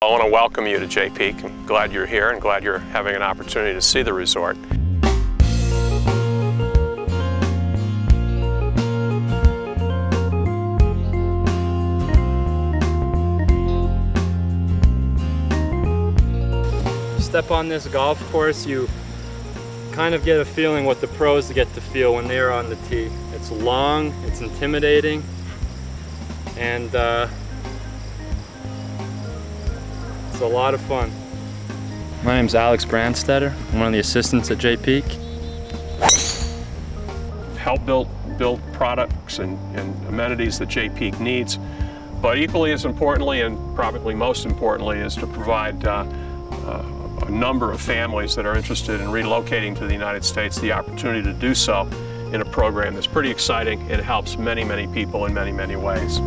I want to welcome you to Jay Peak. I'm glad you're here and glad you're having an opportunity to see the resort. Step on this golf course, you kind of get a feeling what the pros get to feel when they're on the tee. It's long, it's intimidating, and uh, it's a lot of fun. My name's Alex Brandstetter. I'm one of the assistants at Jay Peak. Help build, build products and, and amenities that Jay Peak needs, but equally as importantly and probably most importantly is to provide uh, uh, a number of families that are interested in relocating to the United States the opportunity to do so in a program that's pretty exciting and helps many, many people in many, many ways.